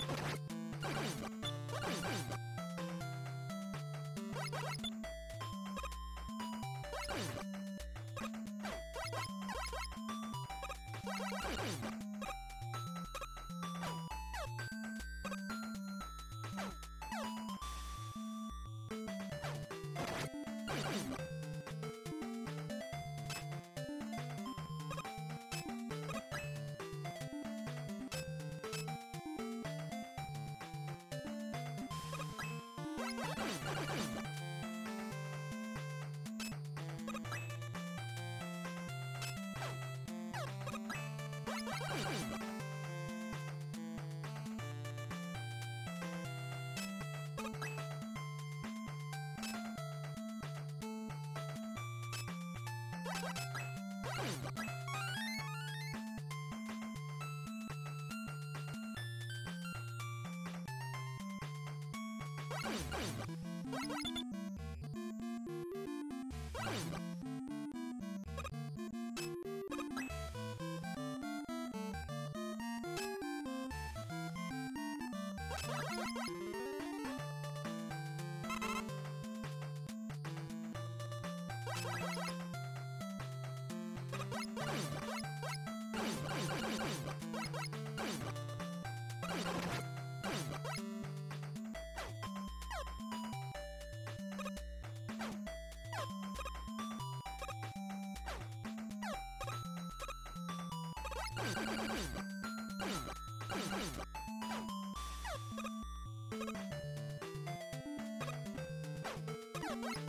どどどどどどどど。ウフフフ。Bye.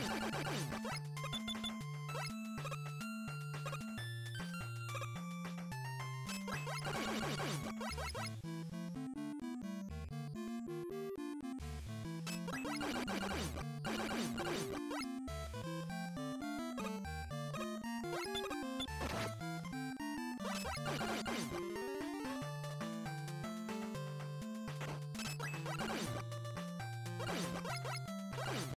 You